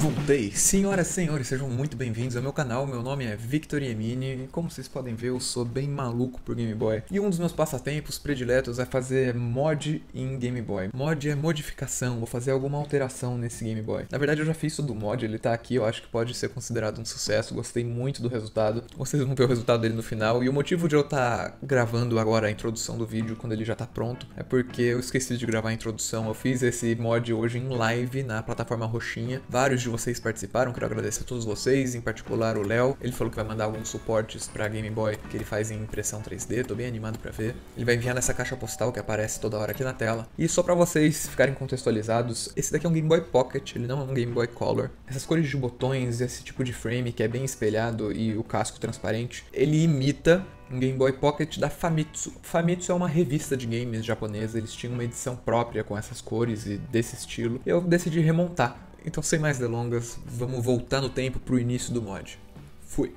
Voltei! Senhoras e senhores, sejam muito bem-vindos ao meu canal. Meu nome é Victor Yemini e como vocês podem ver, eu sou bem maluco por Game Boy. E um dos meus passatempos prediletos é fazer mod em Game Boy. Mod é modificação, vou fazer alguma alteração nesse Game Boy. Na verdade, eu já fiz tudo mod, ele tá aqui, eu acho que pode ser considerado um sucesso. Gostei muito do resultado. Vocês vão ver o resultado dele no final. E o motivo de eu estar tá gravando agora a introdução do vídeo quando ele já tá pronto é porque eu esqueci de gravar a introdução. Eu fiz esse mod hoje em live na plataforma Roxinha. Vários de vocês participaram, quero agradecer a todos vocês, em particular o Léo. Ele falou que vai mandar alguns suportes para Game Boy que ele faz em impressão 3D, tô bem animado para ver. Ele vai enviar nessa caixa postal que aparece toda hora aqui na tela. E só para vocês ficarem contextualizados, esse daqui é um Game Boy Pocket, ele não é um Game Boy Color. Essas cores de botões, esse tipo de frame que é bem espelhado e o casco transparente, ele imita um Game Boy Pocket da Famitsu. Famitsu é uma revista de games japonesa, eles tinham uma edição própria com essas cores e desse estilo. Eu decidi remontar então, sem mais delongas, vamos voltar no tempo pro início do mod. Fui.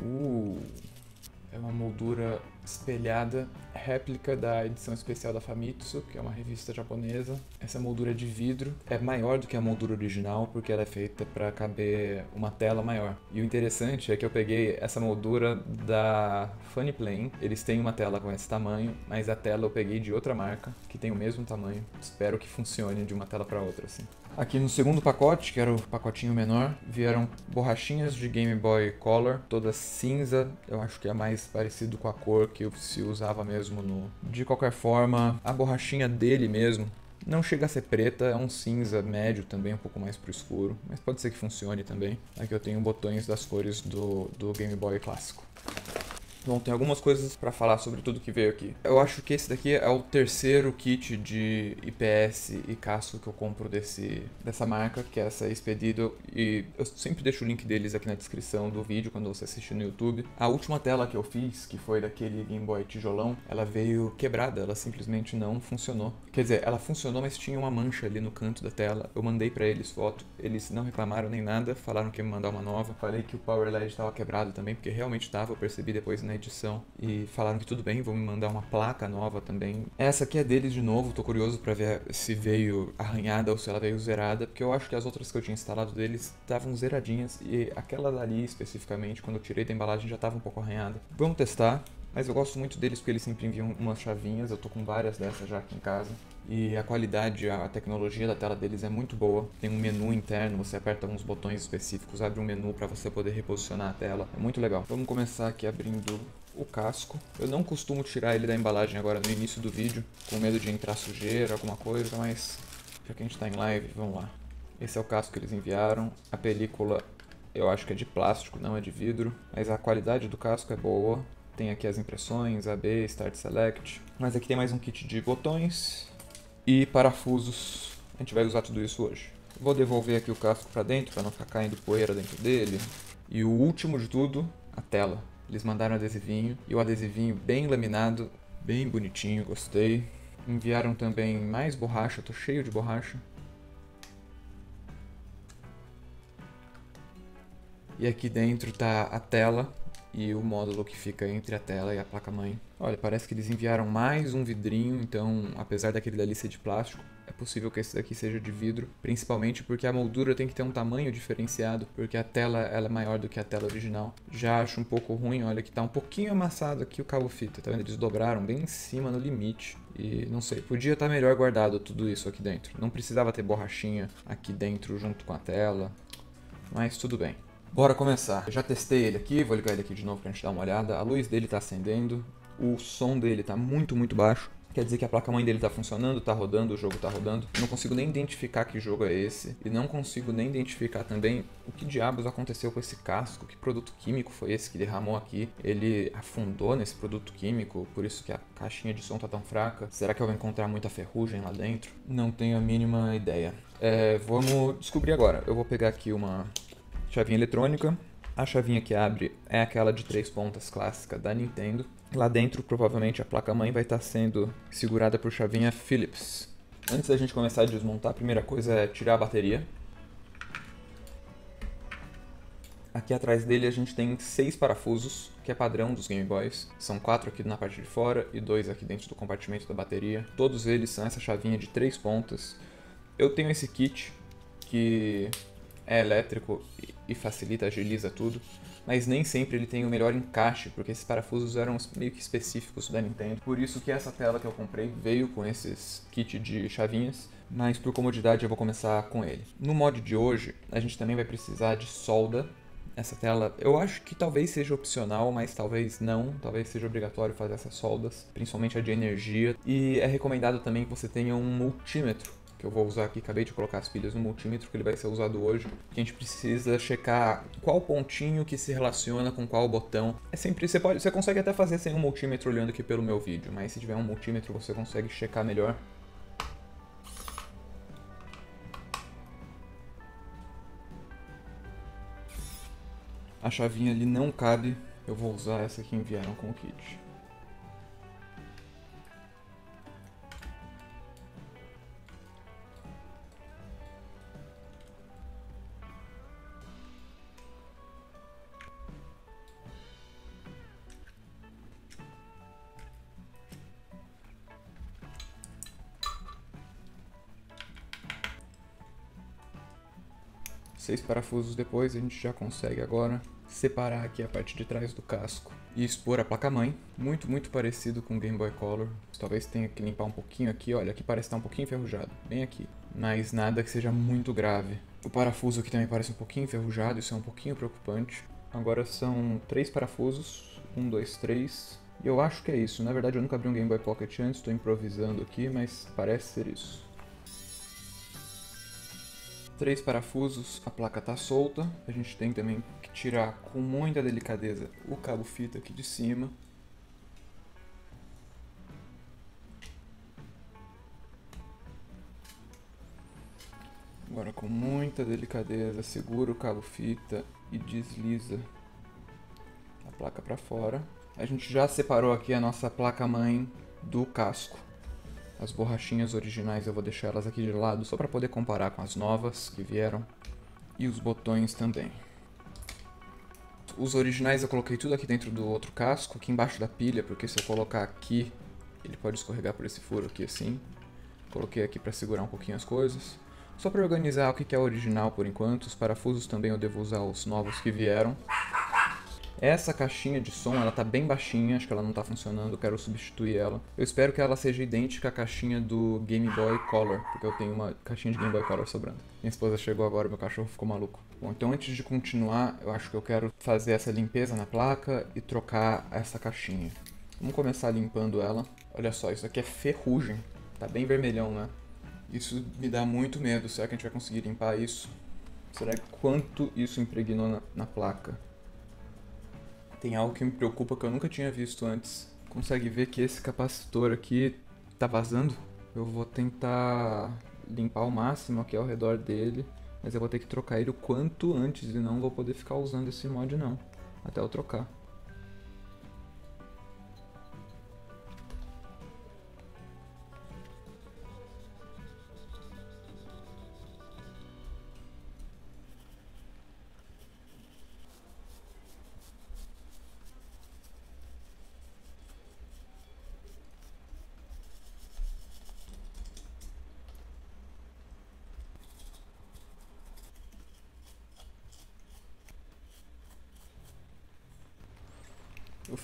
Uh, é uma moldura espelhada, réplica da edição especial da Famitsu, que é uma revista japonesa. Essa moldura de vidro é maior do que a moldura original, porque ela é feita para caber uma tela maior. E o interessante é que eu peguei essa moldura da Funny Plane. Eles têm uma tela com esse tamanho, mas a tela eu peguei de outra marca, que tem o mesmo tamanho. Espero que funcione de uma tela para outra, assim. Aqui no segundo pacote, que era o pacotinho menor, vieram borrachinhas de Game Boy Color, toda cinza. Eu acho que é mais parecido com a cor que se usava mesmo no. De qualquer forma, a borrachinha dele mesmo não chega a ser preta, é um cinza médio também, um pouco mais pro escuro, mas pode ser que funcione também. Aqui eu tenho botões das cores do, do Game Boy clássico. Bom, tem algumas coisas para falar sobre tudo que veio aqui. Eu acho que esse daqui é o terceiro kit de IPS e casco que eu compro desse, dessa marca, que é essa Expedido, e eu sempre deixo o link deles aqui na descrição do vídeo quando você assistir no YouTube. A última tela que eu fiz, que foi daquele Game Boy tijolão, ela veio quebrada, ela simplesmente não funcionou. Quer dizer, ela funcionou, mas tinha uma mancha ali no canto da tela. Eu mandei para eles foto, eles não reclamaram nem nada, falaram que ia me mandar uma nova. Falei que o Power LED estava quebrado também, porque realmente estava, eu percebi depois na edição e falaram que tudo bem, vão me mandar uma placa nova também. Essa aqui é deles de novo, tô curioso para ver se veio arranhada ou se ela veio zerada, porque eu acho que as outras que eu tinha instalado deles estavam zeradinhas e aquela dali especificamente, quando eu tirei da embalagem, já estava um pouco arranhada. Vamos testar. Mas eu gosto muito deles porque eles sempre enviam umas chavinhas, eu tô com várias dessas já aqui em casa. E a qualidade, a tecnologia da tela deles é muito boa. Tem um menu interno, você aperta uns botões específicos, abre um menu para você poder reposicionar a tela. É muito legal. Vamos começar aqui abrindo o casco. Eu não costumo tirar ele da embalagem agora no início do vídeo, com medo de entrar sujeira, alguma coisa, mas já que a gente está em live, vamos lá. Esse é o casco que eles enviaram. A película eu acho que é de plástico, não é de vidro, mas a qualidade do casco é boa. Tem aqui as impressões, AB, Start Select. Mas aqui tem mais um kit de botões e parafusos. A gente vai usar tudo isso hoje. Vou devolver aqui o casco para dentro para não ficar caindo poeira dentro dele. E o último de tudo, a tela. Eles mandaram adesivinho e o adesivinho bem laminado, bem bonitinho, gostei. Enviaram também mais borracha, tô cheio de borracha. E aqui dentro tá a tela e o módulo que fica entre a tela e a placa-mãe. Olha, parece que eles enviaram mais um vidrinho, então apesar daquele dali ser de plástico, é possível que esse daqui seja de vidro, principalmente porque a moldura tem que ter um tamanho diferenciado, porque a tela ela é maior do que a tela original. Já acho um pouco ruim, olha que tá um pouquinho amassado aqui o cabo fita, tá vendo? Eles dobraram bem em cima no limite. E não sei, podia estar tá melhor guardado tudo isso aqui dentro. Não precisava ter borrachinha aqui dentro junto com a tela, mas tudo bem. Bora começar. Eu já testei ele aqui, vou ligar ele aqui de novo pra gente dar uma olhada. A luz dele tá acendendo, o som dele tá muito, muito baixo. Quer dizer que a placa-mãe dele tá funcionando, tá rodando, o jogo tá rodando. Não consigo nem identificar que jogo é esse. E não consigo nem identificar também o que diabos aconteceu com esse casco. Que produto químico foi esse que derramou aqui? Ele afundou nesse produto químico, por isso que a caixinha de som tá tão fraca. Será que eu vou encontrar muita ferrugem lá dentro? Não tenho a mínima ideia. É, vamos descobrir agora. Eu vou pegar aqui uma chavinha eletrônica. A chavinha que abre é aquela de três pontas clássica da Nintendo. Lá dentro, provavelmente, a placa-mãe vai estar sendo segurada por chavinha Phillips. Antes da gente começar a desmontar, a primeira coisa é tirar a bateria. Aqui atrás dele a gente tem seis parafusos, que é padrão dos Game Boys. São quatro aqui na parte de fora e dois aqui dentro do compartimento da bateria. Todos eles são essa chavinha de três pontas. Eu tenho esse kit que é elétrico e facilita, agiliza tudo, mas nem sempre ele tem o melhor encaixe, porque esses parafusos eram meio que específicos da Nintendo. Por isso que essa tela que eu comprei veio com esses kit de chavinhas, mas por comodidade eu vou começar com ele. No mod de hoje, a gente também vai precisar de solda. Essa tela, eu acho que talvez seja opcional, mas talvez não. Talvez seja obrigatório fazer essas soldas, principalmente a de energia. E é recomendado também que você tenha um multímetro que eu vou usar aqui, acabei de colocar as pilhas no multímetro, que ele vai ser usado hoje. A gente precisa checar qual pontinho que se relaciona com qual botão. É sempre, você, pode, você consegue até fazer sem um multímetro olhando aqui pelo meu vídeo, mas se tiver um multímetro você consegue checar melhor. A chavinha ali não cabe, eu vou usar essa que enviaram com o kit. Seis parafusos depois, a gente já consegue agora separar aqui a parte de trás do casco e expor a placa-mãe. Muito, muito parecido com o Game Boy Color. Talvez tenha que limpar um pouquinho aqui, olha, aqui parece estar um pouquinho enferrujado, bem aqui. Mas nada que seja muito grave. O parafuso aqui também parece um pouquinho enferrujado, isso é um pouquinho preocupante. Agora são três parafusos, um, dois, três. E eu acho que é isso. Na verdade eu nunca abri um Game Boy Pocket antes, estou improvisando aqui, mas parece ser isso. Três parafusos, a placa está solta. A gente tem também que tirar com muita delicadeza o cabo fita aqui de cima. Agora com muita delicadeza, segura o cabo fita e desliza a placa para fora. A gente já separou aqui a nossa placa mãe do casco. As borrachinhas originais eu vou deixar elas aqui de lado só para poder comparar com as novas que vieram. E os botões também. Os originais eu coloquei tudo aqui dentro do outro casco, aqui embaixo da pilha, porque se eu colocar aqui, ele pode escorregar por esse furo aqui assim. Coloquei aqui para segurar um pouquinho as coisas. Só para organizar o que é original por enquanto, os parafusos também eu devo usar os novos que vieram. Essa caixinha de som, ela tá bem baixinha, acho que ela não tá funcionando, eu quero substituir ela. Eu espero que ela seja idêntica à caixinha do Game Boy Color, porque eu tenho uma caixinha de Game Boy Color sobrando. Minha esposa chegou agora, meu cachorro ficou maluco. Bom, então antes de continuar, eu acho que eu quero fazer essa limpeza na placa e trocar essa caixinha. Vamos começar limpando ela. Olha só, isso aqui é ferrugem. Tá bem vermelhão, né? Isso me dá muito medo. Será que a gente vai conseguir limpar isso? Será que quanto isso impregnou na, na placa? Tem algo que me preocupa que eu nunca tinha visto antes. Consegue ver que esse capacitor aqui tá vazando? Eu vou tentar limpar o máximo aqui ao redor dele, mas eu vou ter que trocar ele o quanto antes e não vou poder ficar usando esse mod não, até eu trocar.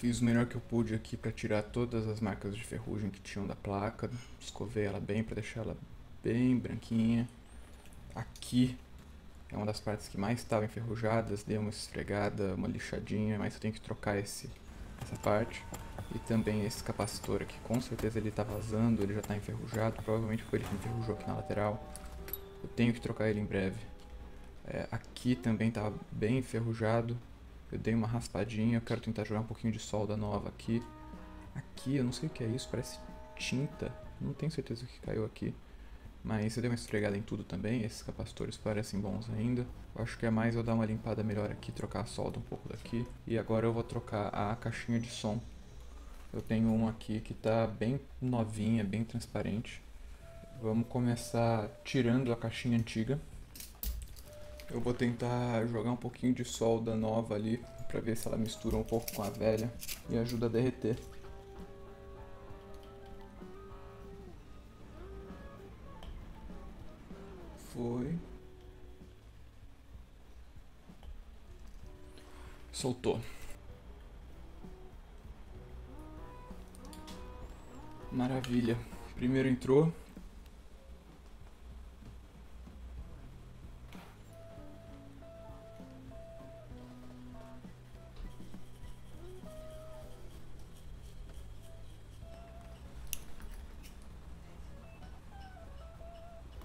Fiz o melhor que eu pude aqui para tirar todas as marcas de ferrugem que tinham da placa. Escovei ela bem para deixar ela bem branquinha. Aqui é uma das partes que mais estavam enferrujadas. Dei uma esfregada, uma lixadinha, mas eu tenho que trocar esse, essa parte. E também esse capacitor aqui, com certeza ele está vazando, ele já está enferrujado. Provavelmente foi ele que enferrujou aqui na lateral. Eu tenho que trocar ele em breve. É, aqui também estava bem enferrujado. Eu dei uma raspadinha, eu quero tentar jogar um pouquinho de solda nova aqui. Aqui, eu não sei o que é isso, parece tinta. Não tenho certeza o que caiu aqui. Mas eu dei uma esfregada em tudo também, esses capacitores parecem bons ainda. Eu acho que é mais eu dar uma limpada melhor aqui, trocar a solda um pouco daqui. E agora eu vou trocar a caixinha de som. Eu tenho uma aqui que está bem novinha, bem transparente. Vamos começar tirando a caixinha antiga. Eu vou tentar jogar um pouquinho de solda nova ali, pra ver se ela mistura um pouco com a velha e ajuda a derreter. Foi. Soltou. Maravilha. Primeiro entrou,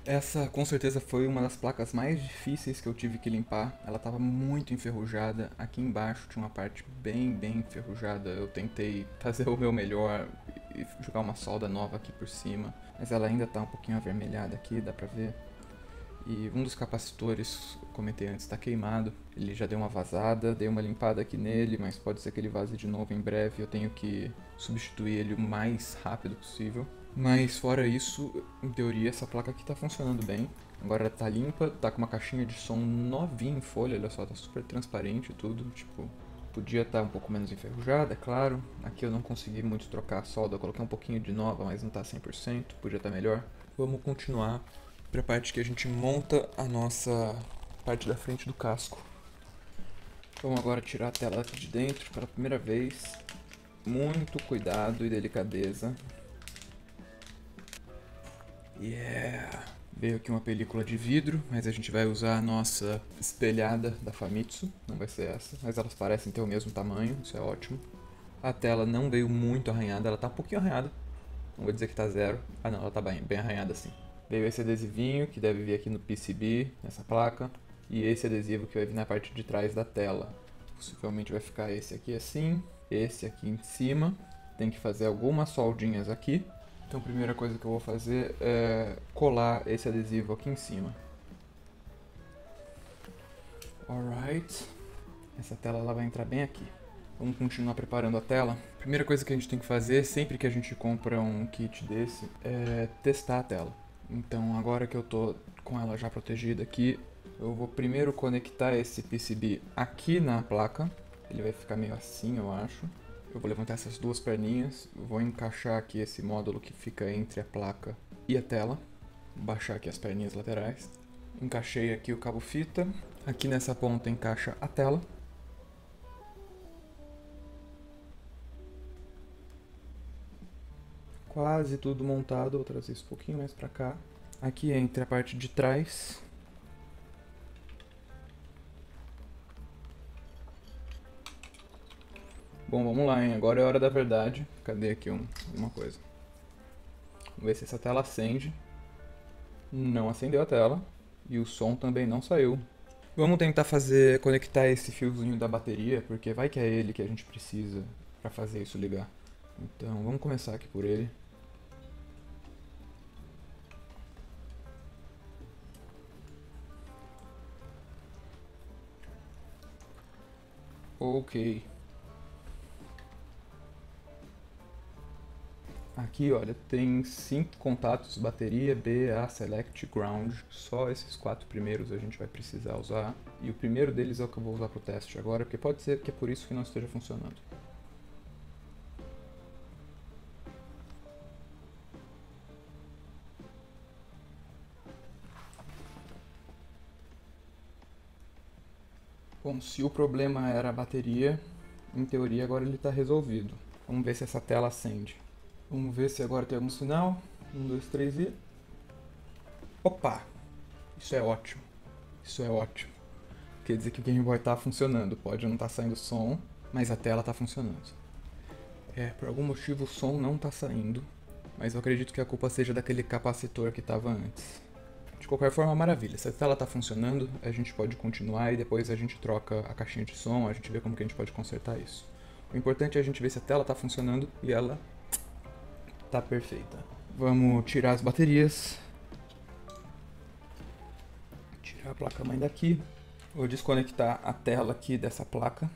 Essa com certeza foi uma das placas mais difíceis que eu tive que limpar. Ela estava muito enferrujada. Aqui embaixo tinha uma parte bem, bem enferrujada. Eu tentei fazer o meu melhor e jogar uma solda nova aqui por cima. Mas ela ainda está um pouquinho avermelhada aqui, dá pra ver. E um dos capacitores, comentei antes, está queimado. Ele já deu uma vazada, dei uma limpada aqui nele, mas pode ser que ele vaze de novo em breve. Eu tenho que substituir ele o mais rápido possível. Mas fora isso, em teoria essa placa aqui tá funcionando bem. Agora tá limpa, tá com uma caixinha de som novinha em folha, olha só, tá super transparente tudo, tipo, podia estar tá um pouco menos enferrujada, é claro. Aqui eu não consegui muito trocar a solda, eu coloquei um pouquinho de nova, mas não tá 100%, podia estar tá melhor. Vamos continuar para a parte que a gente monta a nossa parte da frente do casco. Vamos agora tirar a tela aqui de dentro pela primeira vez. Muito cuidado e delicadeza. Yeah! Veio aqui uma película de vidro, mas a gente vai usar a nossa espelhada da Famitsu, não vai ser essa, mas elas parecem ter o mesmo tamanho, isso é ótimo. A tela não veio muito arranhada, ela tá um pouquinho arranhada, não vou dizer que tá zero, ah não, ela tá bem, bem arranhada assim. Veio esse adesivinho que deve vir aqui no PCB, nessa placa, e esse adesivo que vai vir na parte de trás da tela. Possivelmente vai ficar esse aqui assim, esse aqui em cima, tem que fazer algumas soldinhas aqui, então a primeira coisa que eu vou fazer é colar esse adesivo aqui em cima. Alright. Essa tela ela vai entrar bem aqui. Vamos continuar preparando a tela. Primeira coisa que a gente tem que fazer sempre que a gente compra um kit desse é testar a tela. Então agora que eu tô com ela já protegida aqui, eu vou primeiro conectar esse PCB aqui na placa. Ele vai ficar meio assim, eu acho. Eu vou levantar essas duas perninhas, vou encaixar aqui esse módulo que fica entre a placa e a tela, baixar aqui as perninhas laterais. Encaixei aqui o cabo fita, aqui nessa ponta encaixa a tela. Quase tudo montado, vou trazer isso um pouquinho mais para cá. Aqui entre a parte de trás Bom, vamos lá, hein? Agora é hora da verdade. Cadê aqui um, uma coisa? Vamos ver se essa tela acende. Não acendeu a tela. E o som também não saiu. Vamos tentar fazer, conectar esse fiozinho da bateria, porque vai que é ele que a gente precisa para fazer isso ligar. Então, vamos começar aqui por ele. Ok. Aqui, olha, tem cinco contatos, bateria, B, A, Select, Ground. Só esses quatro primeiros a gente vai precisar usar. E o primeiro deles é o que eu vou usar para o teste agora, porque pode ser que é por isso que não esteja funcionando. Bom, se o problema era a bateria, em teoria agora ele está resolvido. Vamos ver se essa tela acende. Vamos ver se agora tem algum sinal. Um, dois, três e. Opa! Isso é ótimo. Isso é ótimo. Quer dizer que o Game Boy está funcionando. Pode não estar tá saindo som, mas a tela está funcionando. É, por algum motivo o som não está saindo. Mas eu acredito que a culpa seja daquele capacitor que estava antes. De qualquer forma, maravilha. Se a tela está funcionando, a gente pode continuar e depois a gente troca a caixinha de som, a gente vê como que a gente pode consertar isso. O importante é a gente ver se a tela está funcionando e ela Tá perfeita. Vamos tirar as baterias. Tirar a placa-mãe daqui. Vou desconectar a tela aqui dessa placa.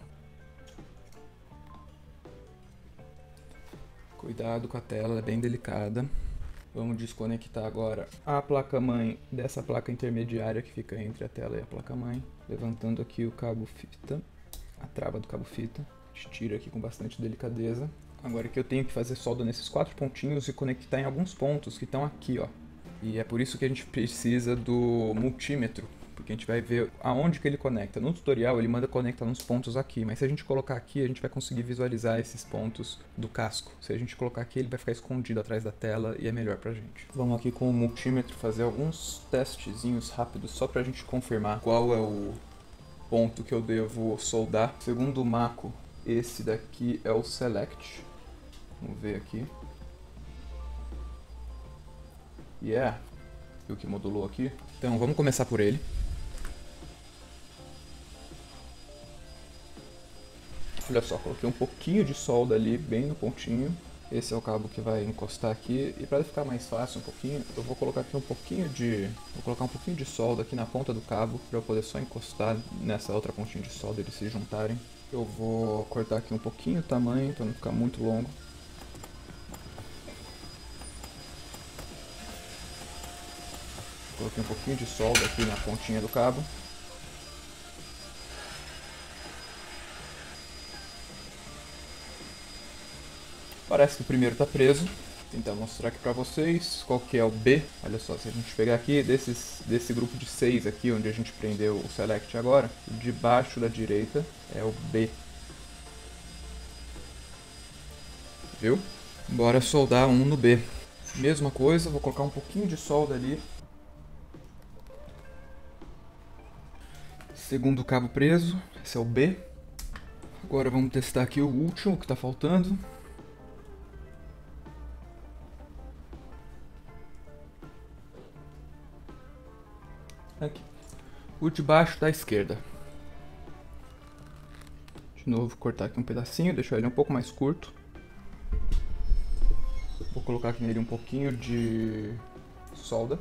Cuidado com a tela, é bem delicada. Vamos desconectar agora a placa-mãe dessa placa intermediária que fica entre a tela e a placa-mãe. Levantando aqui o cabo fita, a trava do cabo fita. A gente tira aqui com bastante delicadeza. Agora que eu tenho que fazer solda nesses quatro pontinhos e conectar em alguns pontos que estão aqui, ó. E é por isso que a gente precisa do multímetro porque a gente vai ver aonde que ele conecta. No tutorial ele manda conectar nos pontos aqui, mas se a gente colocar aqui, a gente vai conseguir visualizar esses pontos do casco. Se a gente colocar aqui, ele vai ficar escondido atrás da tela e é melhor pra gente. Vamos aqui com o multímetro fazer alguns testezinhos rápidos só pra gente confirmar qual é o ponto que eu devo soldar. Segundo o Mako, esse daqui é o Select. Vamos ver aqui. Yeah, viu que modulou aqui? Então vamos começar por ele. Olha só, coloquei um pouquinho de solda ali, bem no pontinho. Esse é o cabo que vai encostar aqui. E para ficar mais fácil um pouquinho, eu vou colocar aqui um pouquinho de... Vou colocar um pouquinho de solda aqui na ponta do cabo, para eu poder só encostar nessa outra pontinha de solda e eles se juntarem. Eu vou cortar aqui um pouquinho o tamanho, para não ficar muito longo. Coloquei um pouquinho de solda aqui na pontinha do cabo. Parece que o primeiro está preso. Vou tentar mostrar aqui para vocês qual que é o B. Olha só, se a gente pegar aqui desses, desse grupo de seis aqui, onde a gente prendeu o Select agora, de baixo da direita é o B. Viu? Bora soldar um no B. Mesma coisa, vou colocar um pouquinho de solda ali. Segundo cabo preso, esse é o B. Agora vamos testar aqui o último que está faltando. Aqui. O de baixo da esquerda. De novo, cortar aqui um pedacinho, deixar ele um pouco mais curto. Vou colocar aqui nele um pouquinho de solda.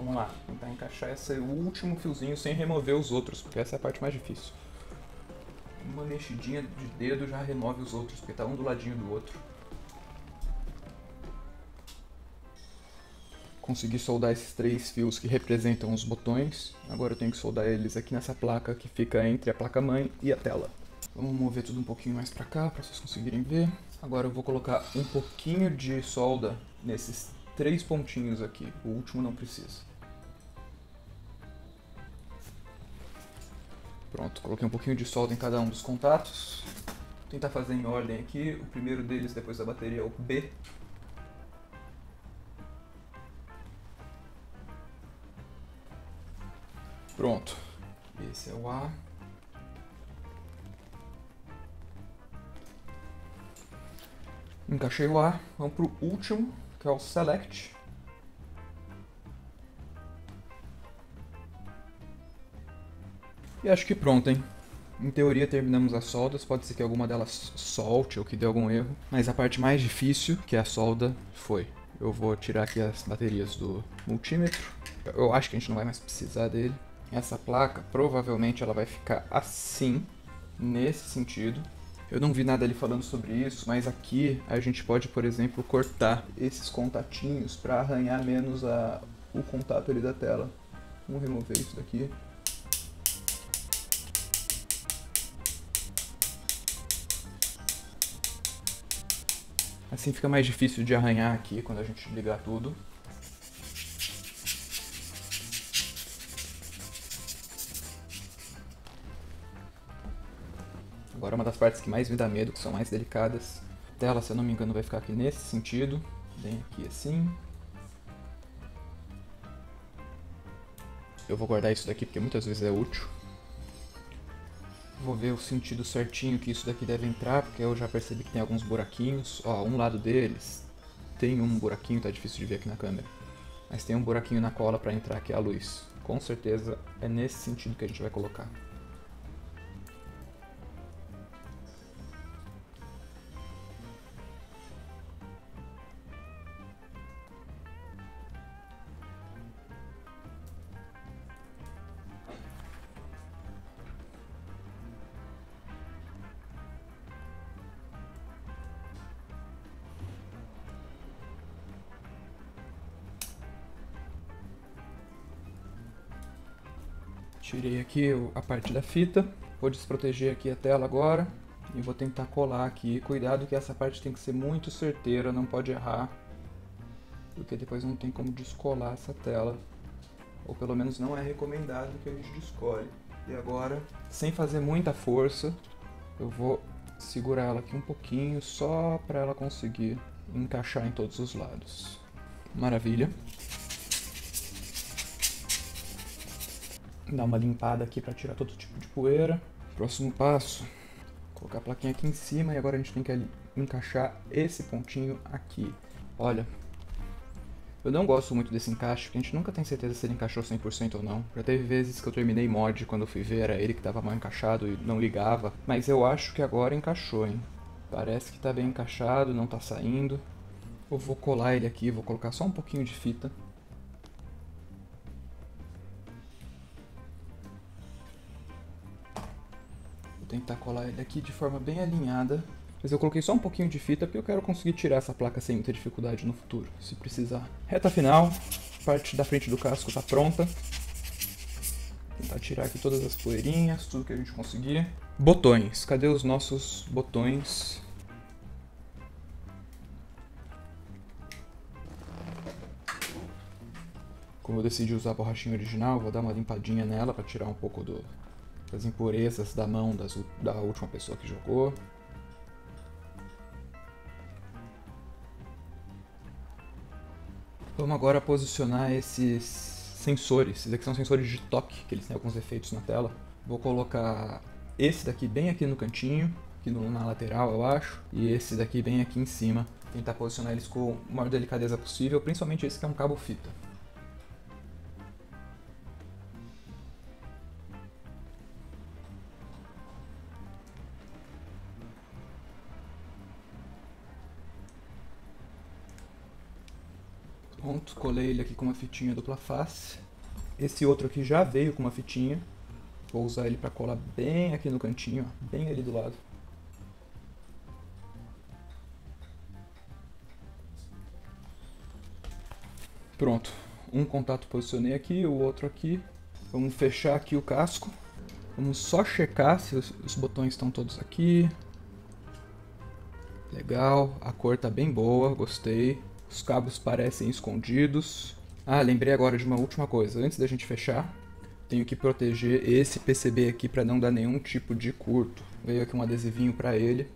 Vamos lá, tentar encaixar esse último fiozinho sem remover os outros, porque essa é a parte mais difícil. Uma mexidinha de dedo já remove os outros, porque tá um do ladinho do outro. Consegui soldar esses três fios que representam os botões. Agora eu tenho que soldar eles aqui nessa placa que fica entre a placa-mãe e a tela. Vamos mover tudo um pouquinho mais pra cá, para vocês conseguirem ver. Agora eu vou colocar um pouquinho de solda nesses três pontinhos aqui. O último não precisa. Pronto, coloquei um pouquinho de solda em cada um dos contatos. Vou tentar fazer em ordem aqui. O primeiro deles, depois da bateria, é o B. Pronto. Esse é o A. Encaixei o A. Vamos pro último, que é o Select. E acho que pronto, hein? Em teoria terminamos as soldas, pode ser que alguma delas solte ou que dê algum erro, mas a parte mais difícil, que é a solda, foi. Eu vou tirar aqui as baterias do multímetro. Eu acho que a gente não vai mais precisar dele. Essa placa, provavelmente ela vai ficar assim, nesse sentido. Eu não vi nada ali falando sobre isso, mas aqui a gente pode, por exemplo, cortar esses contatinhos para arranhar menos a, o contato ali da tela. Vamos remover isso daqui. Assim fica mais difícil de arranhar aqui quando a gente ligar tudo. Agora uma das partes que mais me dá medo, que são mais delicadas. A tela, se eu não me engano, vai ficar aqui nesse sentido. Bem aqui assim. Eu vou guardar isso daqui porque muitas vezes é útil. Vou ver o sentido certinho que isso daqui deve entrar, porque eu já percebi que tem alguns buraquinhos. Ó, um lado deles tem um buraquinho, tá difícil de ver aqui na câmera. Mas tem um buraquinho na cola para entrar aqui a luz. Com certeza é nesse sentido que a gente vai colocar. Aqui a parte da fita, vou desproteger aqui a tela agora e vou tentar colar aqui. Cuidado que essa parte tem que ser muito certeira, não pode errar, porque depois não tem como descolar essa tela ou pelo menos não é recomendado que a gente descolhe. E agora, sem fazer muita força, eu vou segurar ela aqui um pouquinho só para ela conseguir encaixar em todos os lados. Maravilha. Dar uma limpada aqui para tirar todo tipo de poeira. Próximo passo, colocar a plaquinha aqui em cima e agora a gente tem que encaixar esse pontinho aqui. Olha, eu não gosto muito desse encaixe, porque a gente nunca tem certeza se ele encaixou 100% ou não. Já teve vezes que eu terminei mod quando eu fui ver, era ele que estava mal encaixado e não ligava. Mas eu acho que agora encaixou, hein. Parece que está bem encaixado, não está saindo. Eu vou colar ele aqui, vou colocar só um pouquinho de fita. Tentar colar ele aqui de forma bem alinhada mas eu coloquei só um pouquinho de fita porque eu quero conseguir tirar essa placa sem muita dificuldade no futuro, se precisar. Reta final, parte da frente do casco está pronta. Tentar tirar aqui todas as poeirinhas, tudo que a gente conseguir. Botões, cadê os nossos botões? Como eu decidi usar a borrachinha original, vou dar uma limpadinha nela para tirar um pouco do, das impurezas da mão das, da última pessoa que jogou. Vamos agora posicionar esses sensores. Esses aqui são sensores de toque, que eles têm alguns efeitos na tela. Vou colocar esse daqui bem aqui no cantinho, aqui no, na lateral eu acho, e esse daqui bem aqui em cima. Tentar posicionar eles com a maior delicadeza possível, principalmente esse que é um cabo fita. Colei ele aqui com uma fitinha dupla face. Esse outro aqui já veio com uma fitinha. Vou usar ele para colar bem aqui no cantinho, ó, bem ali do lado. Pronto, um contato posicionei aqui, o outro aqui. Vamos fechar aqui o casco. Vamos só checar se os, os botões estão todos aqui. Legal, a cor tá bem boa, gostei. Os cabos parecem escondidos. Ah, lembrei agora de uma última coisa. Antes da gente fechar, tenho que proteger esse PCB aqui para não dar nenhum tipo de curto. Veio aqui um adesivinho para ele.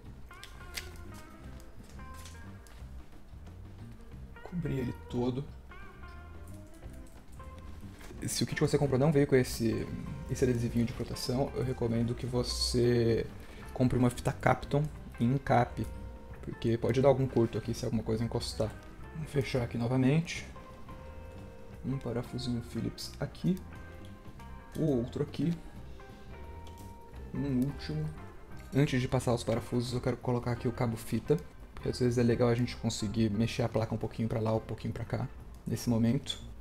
Cobri ele todo. Se o kit que você comprou não veio com esse, esse adesivinho de proteção, eu recomendo que você compre uma fita Capton e encape, porque pode dar algum curto aqui se alguma coisa encostar. Fechar aqui novamente. Um parafusinho Phillips aqui. O outro aqui. Um último. Antes de passar os parafusos, eu quero colocar aqui o cabo fita. Porque às vezes é legal a gente conseguir mexer a placa um pouquinho para lá, um pouquinho para cá. Nesse momento.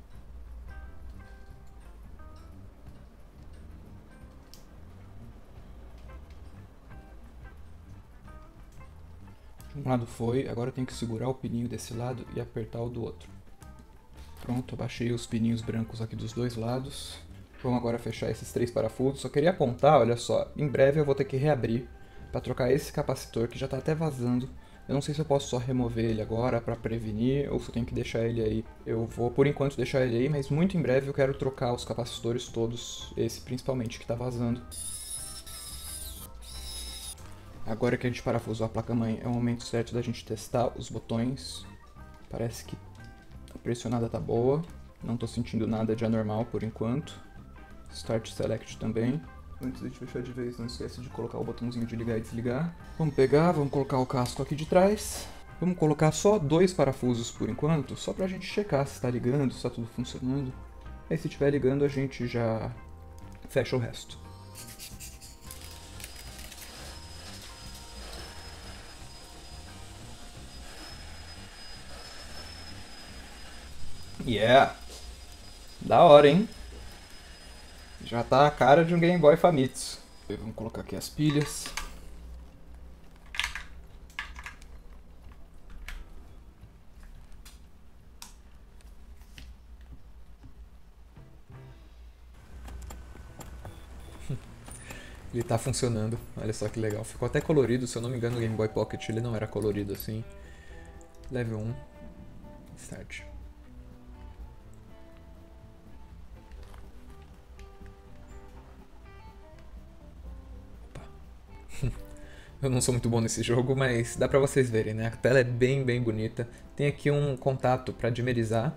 Um lado foi, agora eu tenho que segurar o pininho desse lado e apertar o do outro. Pronto, abaixei os pininhos brancos aqui dos dois lados. Vamos agora fechar esses três parafusos. Só queria apontar, olha só, em breve eu vou ter que reabrir para trocar esse capacitor que já está até vazando. Eu não sei se eu posso só remover ele agora para prevenir ou se eu tenho que deixar ele aí. Eu vou por enquanto deixar ele aí, mas muito em breve eu quero trocar os capacitores todos, esse principalmente que está vazando. Agora que a gente parafusou a placa-mãe, é o momento certo da gente testar os botões. Parece que a pressionada tá boa. Não tô sentindo nada de anormal por enquanto. Start Select também. Antes de fechar de vez, não esquece de colocar o botãozinho de ligar e desligar. Vamos pegar, vamos colocar o casco aqui de trás. Vamos colocar só dois parafusos por enquanto, só pra gente checar se está ligando, se está tudo funcionando. Aí se estiver ligando, a gente já fecha o resto. Yeah. Da hora, hein? Já tá a cara de um Game Boy Famitsu. Vamos colocar aqui as pilhas. Ele tá funcionando, olha só que legal. Ficou até colorido, se eu não me engano, o Game Boy Pocket ele não era colorido assim. Level 1. Start. Eu não sou muito bom nesse jogo, mas dá pra vocês verem, né? A tela é bem, bem bonita. Tem aqui um contato para dimerizar,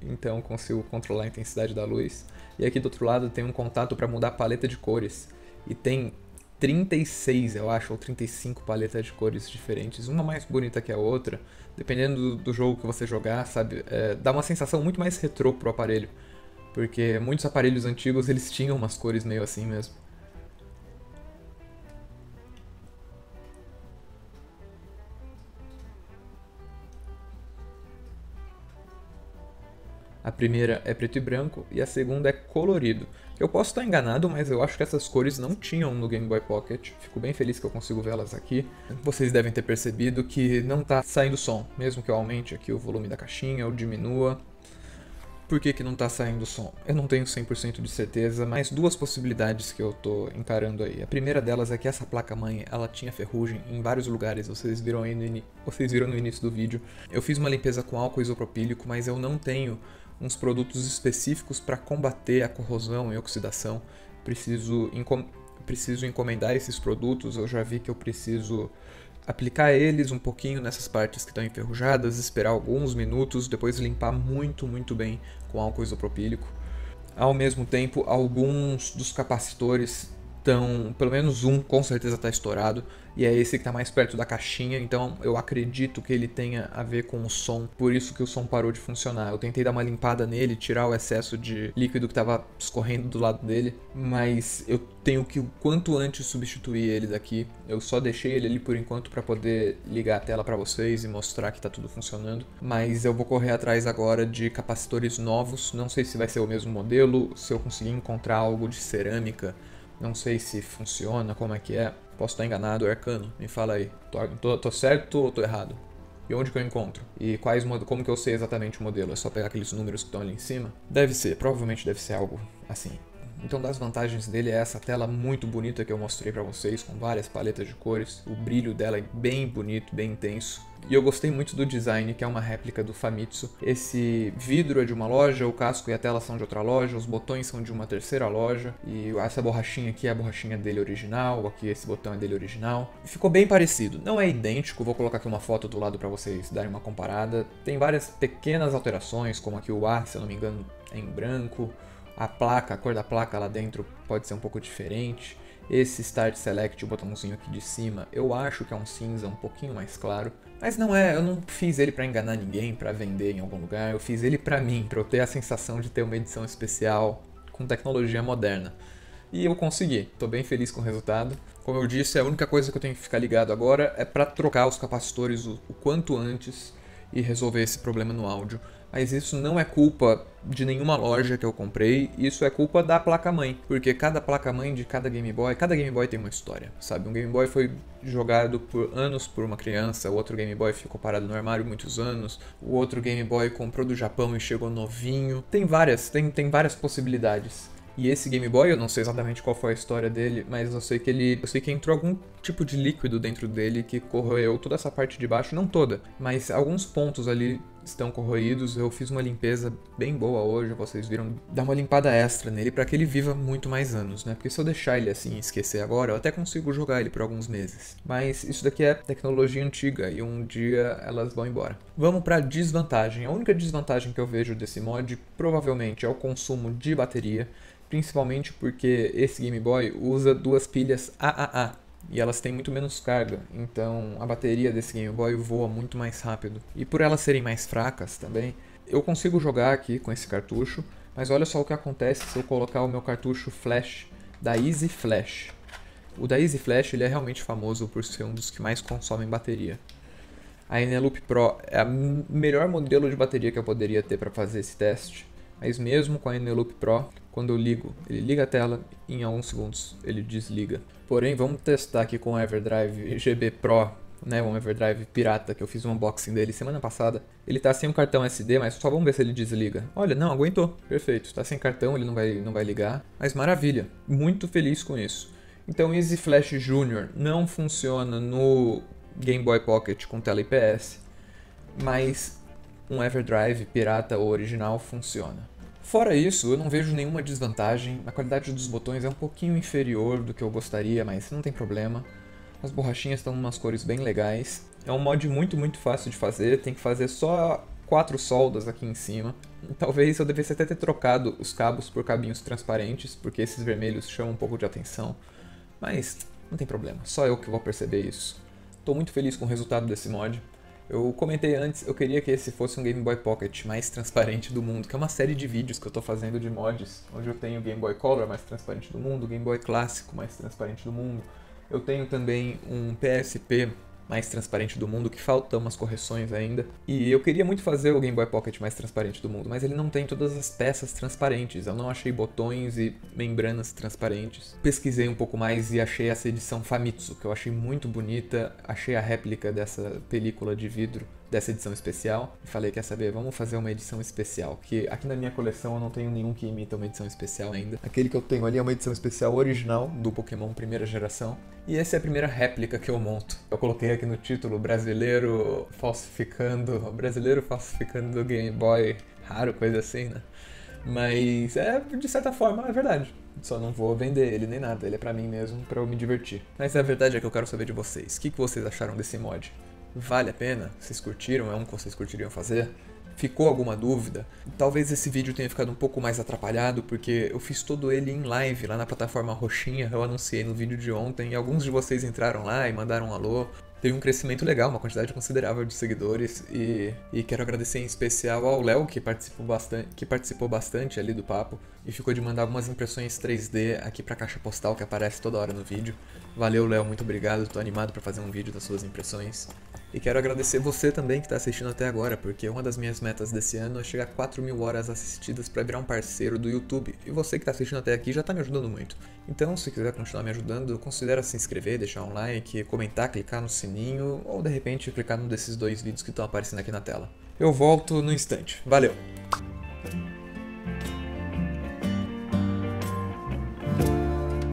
então consigo controlar a intensidade da luz. E aqui do outro lado tem um contato para mudar a paleta de cores. E tem 36, eu acho, ou 35 paletas de cores diferentes, uma mais bonita que a outra. Dependendo do, do jogo que você jogar, sabe? É, dá uma sensação muito mais retrô pro aparelho. Porque muitos aparelhos antigos eles tinham umas cores meio assim mesmo. A primeira é preto e branco e a segunda é colorido. Eu posso estar enganado, mas eu acho que essas cores não tinham no Game Boy Pocket. Fico bem feliz que eu consigo vê-las aqui. Vocês devem ter percebido que não está saindo som, mesmo que eu aumente aqui o volume da caixinha ou diminua. Por que, que não está saindo som? Eu não tenho 100% de certeza, mas duas possibilidades que eu estou encarando aí. A primeira delas é que essa placa-mãe, ela tinha ferrugem em vários lugares, vocês viram aí no, vocês viram no início do vídeo. Eu fiz uma limpeza com álcool isopropílico, mas eu não tenho uns produtos específicos para combater a corrosão e oxidação. Preciso, encom preciso encomendar esses produtos, eu já vi que eu preciso aplicar eles um pouquinho nessas partes que estão enferrujadas, esperar alguns minutos, depois limpar muito, muito bem com álcool isopropílico. Ao mesmo tempo, alguns dos capacitores estão, pelo menos um com certeza está estourado, e é esse que está mais perto da caixinha, então eu acredito que ele tenha a ver com o som, por isso que o som parou de funcionar. Eu tentei dar uma limpada nele, tirar o excesso de líquido que estava escorrendo do lado dele, mas eu tenho que o quanto antes substituir ele daqui. Eu só deixei ele ali por enquanto para poder ligar a tela para vocês e mostrar que está tudo funcionando, mas eu vou correr atrás agora de capacitores novos, não sei se vai ser o mesmo modelo, se eu conseguir encontrar algo de cerâmica não sei se funciona, como é que é. Posso estar enganado, arcano. Me fala aí. Tô, tô, tô certo ou tô errado? E onde que eu encontro? E quais como que eu sei exatamente o modelo? É só pegar aqueles números que estão ali em cima? Deve ser, provavelmente deve ser algo assim. Então das vantagens dele é essa tela muito bonita que eu mostrei para vocês, com várias paletas de cores. O brilho dela é bem bonito, bem intenso. E eu gostei muito do design, que é uma réplica do Famitsu. Esse vidro é de uma loja, o casco e a tela são de outra loja, os botões são de uma terceira loja. E essa borrachinha aqui é a borrachinha dele original, aqui esse botão é dele original. Ficou bem parecido, não é idêntico, vou colocar aqui uma foto do lado para vocês darem uma comparada. Tem várias pequenas alterações, como aqui o ar, se eu não me engano, é em branco. A placa, a cor da placa lá dentro pode ser um pouco diferente. Esse Start Select, o botãozinho aqui de cima, eu acho que é um cinza um pouquinho mais claro. Mas não é, eu não fiz ele para enganar ninguém, para vender em algum lugar. Eu fiz ele para mim, para eu ter a sensação de ter uma edição especial com tecnologia moderna. E eu consegui, estou bem feliz com o resultado. Como eu disse, a única coisa que eu tenho que ficar ligado agora é para trocar os capacitores o, o quanto antes e resolver esse problema no áudio mas isso não é culpa de nenhuma loja que eu comprei, isso é culpa da placa-mãe, porque cada placa-mãe de cada Game Boy, cada Game Boy tem uma história, sabe? Um Game Boy foi jogado por anos por uma criança, o outro Game Boy ficou parado no armário muitos anos, o outro Game Boy comprou do Japão e chegou novinho. Tem várias, tem, tem várias possibilidades. E esse Game Boy, eu não sei exatamente qual foi a história dele, mas eu sei que ele, eu sei que entrou algum tipo de líquido dentro dele que corroeu toda essa parte de baixo, não toda, mas alguns pontos ali estão corroídos. Eu fiz uma limpeza bem boa hoje, vocês viram, dar uma limpada extra nele para que ele viva muito mais anos, né? Porque se eu deixar ele assim esquecer agora, eu até consigo jogar ele por alguns meses. Mas isso daqui é tecnologia antiga e um dia elas vão embora. Vamos para desvantagem. A única desvantagem que eu vejo desse mod provavelmente é o consumo de bateria principalmente porque esse Game Boy usa duas pilhas AAA e elas têm muito menos carga, então a bateria desse Game Boy voa muito mais rápido. E por elas serem mais fracas também, eu consigo jogar aqui com esse cartucho, mas olha só o que acontece se eu colocar o meu cartucho flash da Easy Flash. O da Easy Flash ele é realmente famoso por ser um dos que mais consomem bateria. A Eneloop Pro é o melhor modelo de bateria que eu poderia ter para fazer esse teste, mas mesmo com a Eneloop Pro, quando eu ligo, ele liga a tela e em alguns segundos ele desliga. Porém, vamos testar aqui com o Everdrive GB Pro, né, um Everdrive pirata que eu fiz um unboxing dele semana passada. Ele tá sem um cartão SD, mas só vamos ver se ele desliga. Olha, não, aguentou. Perfeito. Tá sem cartão, ele não vai, não vai ligar. Mas maravilha. Muito feliz com isso. Então, Easy Flash Junior não funciona no Game Boy Pocket com tela IPS, mas um Everdrive pirata ou original funciona. Fora isso, eu não vejo nenhuma desvantagem. A qualidade dos botões é um pouquinho inferior do que eu gostaria, mas não tem problema. As borrachinhas estão em umas cores bem legais. É um mod muito, muito fácil de fazer. Tem que fazer só quatro soldas aqui em cima. Talvez eu devesse até ter trocado os cabos por cabinhos transparentes, porque esses vermelhos chamam um pouco de atenção. Mas não tem problema, só eu que vou perceber isso. Estou muito feliz com o resultado desse mod. Eu comentei antes, eu queria que esse fosse um Game Boy Pocket mais transparente do mundo, que é uma série de vídeos que eu estou fazendo de mods, onde eu tenho o Game Boy Color mais transparente do mundo, o Game Boy Clássico mais transparente do mundo. Eu tenho também um PSP mais transparente do mundo, que faltam umas correções ainda. E eu queria muito fazer o Game Boy Pocket mais transparente do mundo, mas ele não tem todas as peças transparentes. Eu não achei botões e membranas transparentes. Pesquisei um pouco mais e achei essa edição Famitsu, que eu achei muito bonita. Achei a réplica dessa película de vidro dessa edição especial e falei, quer saber, vamos fazer uma edição especial, que aqui na minha coleção eu não tenho nenhum que imita uma edição especial ainda. Aquele que eu tenho ali é uma edição especial original do Pokémon primeira geração, e essa é a primeira réplica que eu monto. Eu coloquei aqui no título brasileiro falsificando, brasileiro falsificando do Game Boy, raro, coisa assim, né? Mas é, de certa forma, é verdade. Só não vou vender ele nem nada, ele é pra mim mesmo, pra eu me divertir. Mas a verdade é que eu quero saber de vocês. O que, que vocês acharam desse mod? Vale a pena? Vocês curtiram? É um que vocês curtiriam fazer? Ficou alguma dúvida? Talvez esse vídeo tenha ficado um pouco mais atrapalhado, porque eu fiz todo ele em live lá na plataforma Roxinha, eu anunciei no vídeo de ontem, e alguns de vocês entraram lá e mandaram um alô. Teve um crescimento legal, uma quantidade considerável de seguidores, e, e quero agradecer em especial ao Léo, que participou, bastante, que participou bastante ali do papo, e ficou de mandar algumas impressões 3D aqui pra caixa postal que aparece toda hora no vídeo. Valeu, Léo, muito obrigado, tô animado para fazer um vídeo das suas impressões. E quero agradecer você também que está assistindo até agora, porque uma das minhas metas desse ano é chegar a 4 mil horas assistidas para virar um parceiro do YouTube. E você que está assistindo até aqui já está me ajudando muito. Então, se quiser continuar me ajudando, considere se inscrever, deixar um like, comentar, clicar no sininho ou de repente clicar num desses dois vídeos que estão aparecendo aqui na tela. Eu volto no instante. Valeu!